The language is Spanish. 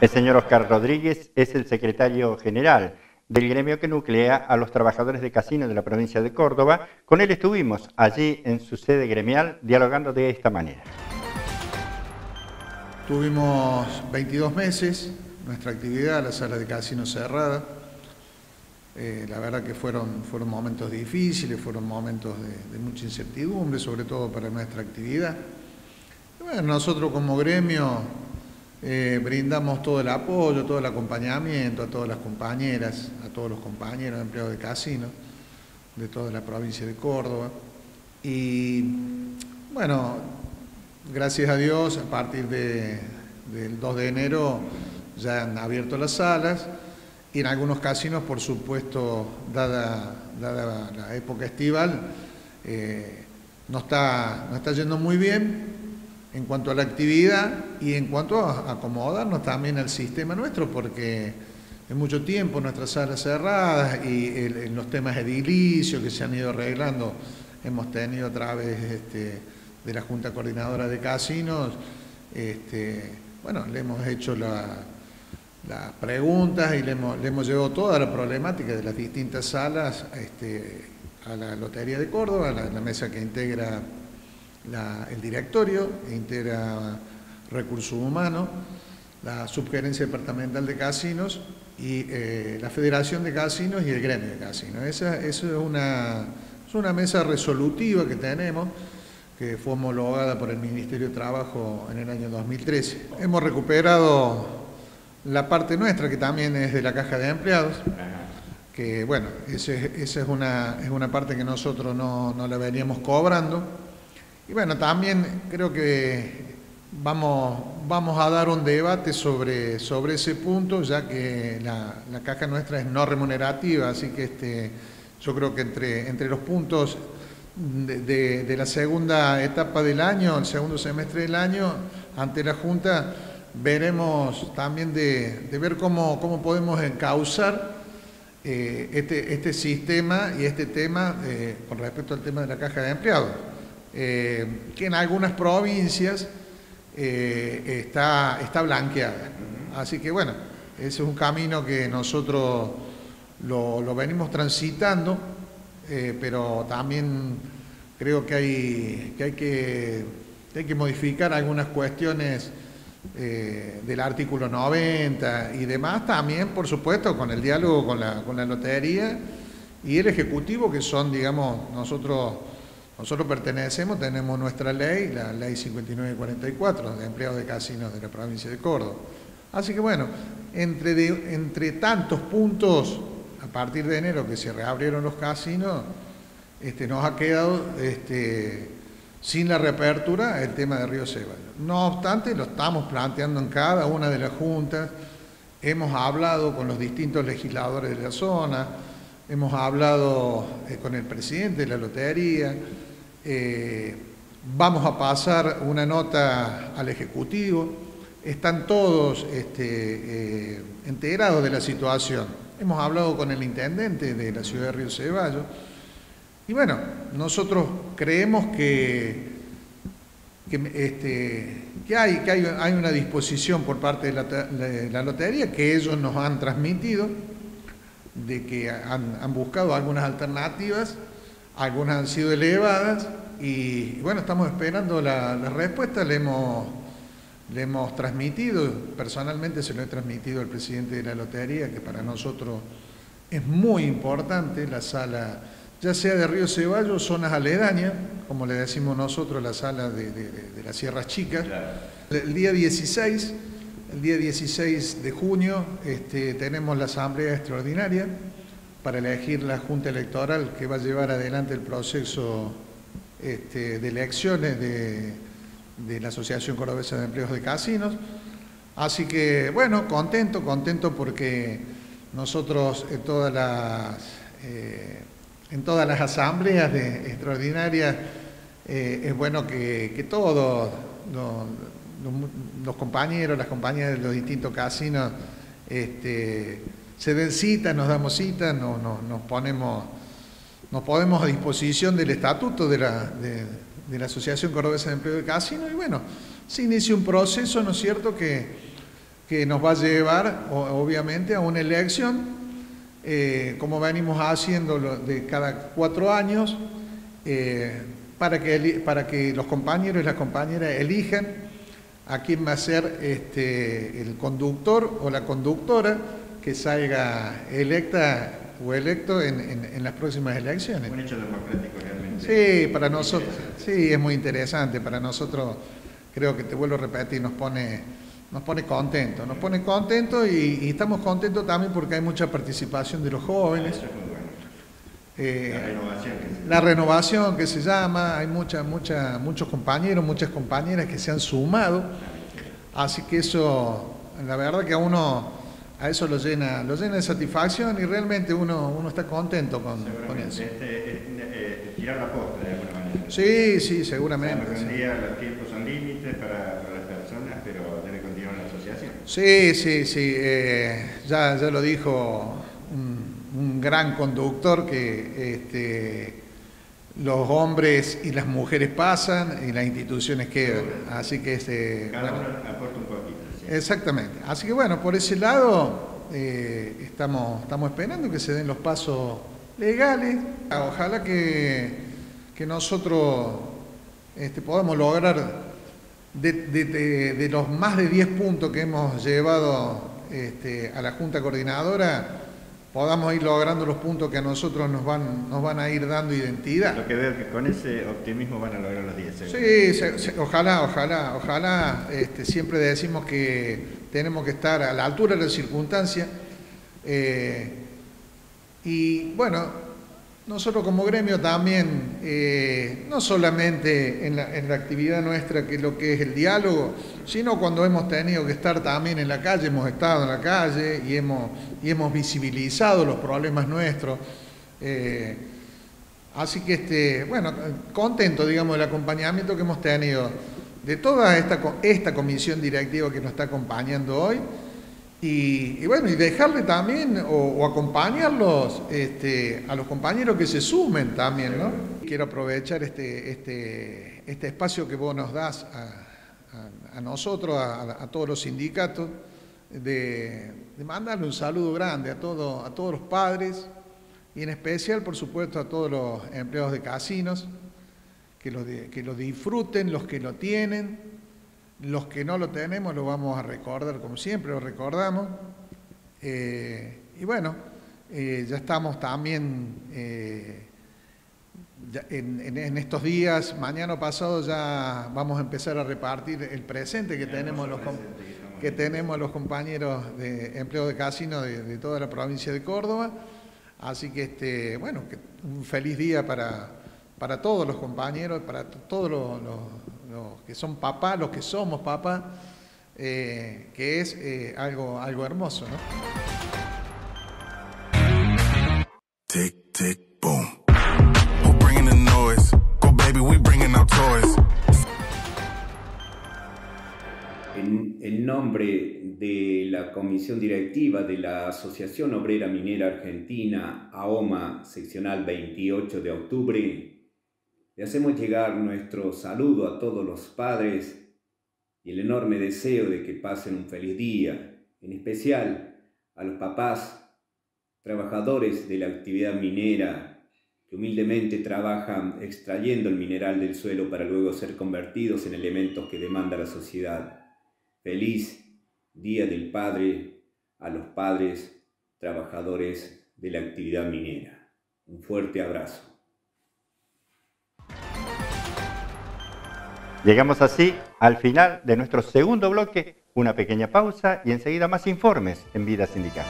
El señor Oscar Rodríguez es el secretario general del gremio que nuclea a los trabajadores de casino de la provincia de Córdoba. Con él estuvimos allí en su sede gremial dialogando de esta manera. Tuvimos 22 meses nuestra actividad, la sala de casino cerrada. Eh, la verdad que fueron, fueron momentos difíciles, fueron momentos de, mucha incertidumbre, sobre todo para nuestra actividad. bueno, nosotros como gremio eh, brindamos todo el apoyo, todo el acompañamiento a todas las compañeras, a todos los compañeros empleados de casino de toda la provincia de Córdoba. Y bueno, gracias a Dios, a partir del 2 de enero ya han abierto las salas y en algunos casinos, por supuesto, dada, la época estival, eh, no, está, no está yendo muy bien, en cuanto a la actividad y en cuanto a acomodarnos también al sistema nuestro, porque en mucho tiempo nuestras salas cerradas y en los temas edilicios que se han ido arreglando, hemos tenido a través este, de la Junta Coordinadora de Casinos, este, bueno, le hemos hecho las preguntas y le hemos, llevado toda la problemática de las distintas salas este, a la Lotería de Córdoba, a la mesa que integra el directorio, integra recursos humanos, la subgerencia departamental de casinos y eh, la Federación de Casinos y el gremio de casinos. Esa, es, una, es una mesa resolutiva que tenemos que fue homologada por el Ministerio de Trabajo en el año 2013. Hemos recuperado la parte nuestra, que también es de la caja de empleados, que bueno, esa es una, es una parte que nosotros no, no la veníamos cobrando, y bueno, también creo que vamos, vamos a dar un debate sobre, sobre ese punto, ya que la, caja nuestra es no remunerativa, así que este, yo creo que entre, entre los puntos de, la segunda etapa del año, el segundo semestre del año, ante la Junta, veremos también de, ver cómo, cómo podemos encauzar eh, este, este sistema y este tema eh, con respecto al tema de la caja de empleados. Eh, que en algunas provincias eh, está, está blanqueada. Así que bueno, ese es un camino que nosotros lo, venimos transitando, eh, pero también creo que hay que, hay que, hay que modificar algunas cuestiones del artículo 90 y demás, también por supuesto con el diálogo con la, con la lotería y el Ejecutivo, que son, digamos, nosotros nosotros pertenecemos, tenemos nuestra ley, la ley 5944 de empleados de casinos de la provincia de Córdoba. Así que bueno, entre, entre tantos puntos, a partir de enero que se reabrieron los casinos, este, nos ha quedado este, sin la reapertura el tema de Río Ceballos. No obstante, lo estamos planteando en cada una de las juntas, hemos hablado con los distintos legisladores de la zona, hemos hablado eh, con el presidente de la lotería, eh, vamos a pasar una nota al Ejecutivo, están todos este, eh, enterados de la situación. Hemos hablado con el intendente de la ciudad de Río Ceballos. Y bueno, nosotros creemos que, este, que, hay, que hay, una disposición por parte de la, lotería que ellos nos han transmitido, de que han buscado algunas alternativas algunas han sido elevadas y bueno, estamos esperando la, respuesta, le hemos, le hemos transmitido, personalmente se lo he transmitido al presidente de la lotería, que para nosotros es muy importante la sala, ya sea de Río Ceballos, zonas aledañas, como le decimos nosotros, la sala de, las Sierras Chicas. El día 16, el día 16 de junio, este, tenemos la asamblea extraordinaria para elegir la Junta Electoral que va a llevar adelante el proceso este, de elecciones de, la Asociación Cordobesa de Empleos de Casinos. Así que, bueno, contento, contento porque nosotros en todas las, eh, en todas las asambleas extraordinarias eh, es bueno que, todos los, compañeros, las compañeras de los distintos casinos, este, se den cita, nos damos cita, nos, nos, ponemos, nos ponemos a disposición del estatuto de la, de, la Asociación Cordobesa de Empleo de Casino y bueno, se inicia un proceso, ¿no es cierto?, que que nos va a llevar obviamente a una elección, eh, como venimos haciendo de cada cuatro años, eh, para, que, para que los compañeros y las compañeras elijan a quién va a ser este, el conductor o la conductora que salga electa o electo en, las próximas elecciones. Un hecho democrático realmente. Sí, para nosotros, sí, es muy interesante. Para nosotros, creo que te vuelvo a repetir, nos pone, nos pone contentos. Nos pone contentos y, estamos contentos también porque hay mucha participación de los jóvenes. Eh, la, renovación que se... la renovación que se llama, hay mucha, mucha, muchos compañeros, muchas compañeras que se han sumado, así que eso, la verdad que a uno a eso lo llena, lo llena de satisfacción y realmente uno, uno está contento con, con eso. Este, eh, tirar la posta de alguna manera. Sí, sí, seguramente. O sea, día los tiempos son límites para, para, las personas, pero debe continuar la asociación. Sí, sí, sí. Eh, ya, ya lo dijo un, un gran conductor que este, los hombres y las mujeres pasan y las instituciones quedan. Así que este, Cada uno aporta un poquito. Exactamente. Así que bueno, por ese lado eh, estamos, esperando que se den los pasos legales. Ojalá que, que nosotros este, podamos lograr de, los más de 10 puntos que hemos llevado este, a la Junta Coordinadora, podamos ir logrando los puntos que a nosotros nos van, nos van a ir dando identidad. Lo que veo que con ese optimismo van a lograr los 10. Sí, ojalá, ojalá, ojalá. Este, siempre decimos que tenemos que estar a la altura de las circunstancias. Eh, y bueno, nosotros como gremio también, eh, no solamente en la, actividad nuestra, que es lo que es el diálogo, sino cuando hemos tenido que estar también en la calle, hemos estado en la calle y hemos, y hemos visibilizado los problemas nuestros. Eh, así que, este, bueno, contento, digamos, del acompañamiento que hemos tenido de toda esta, esta comisión directiva que nos está acompañando hoy. Y, bueno, y dejarle también o, acompañarlos este, a los compañeros que se sumen también, ¿no? Quiero aprovechar este, este, este espacio que vos nos das a, nosotros, a, todos los sindicatos, de, mandarle un saludo grande a, todo, a todos los padres y en especial, por supuesto, a todos los empleados de casinos, que lo, que lo disfruten, los que lo tienen, los que no lo tenemos lo vamos a recordar como siempre, lo recordamos. Eh, y bueno, eh, ya estamos también eh, en, estos días, mañana pasado ya vamos a empezar a repartir el presente que tenemos los, que tenemos los compañeros de empleo de casino de, toda la provincia de Córdoba. Así que este, bueno, un feliz día para, para todos los compañeros, para todos los los que son papás, los que somos papás, eh, que es eh, algo, algo hermoso, ¿no? Tick, tick, boom. We're bringing the noise. Go baby, we bringing our toys. En, en nombre de la Comisión Directiva de la Asociación Obrera Minera Argentina, AOMA, seccional 28 de octubre, le hacemos llegar nuestro saludo a todos los padres y el enorme deseo de que pasen un feliz día, en especial a los papás, trabajadores de la actividad minera, que humildemente trabajan extrayendo el mineral del suelo para luego ser convertidos en elementos que demanda la sociedad. Feliz Día del Padre a los padres trabajadores de la actividad minera. Un fuerte abrazo. Llegamos así al final de nuestro segundo bloque, una pequeña pausa y enseguida más informes en Vida Sindical.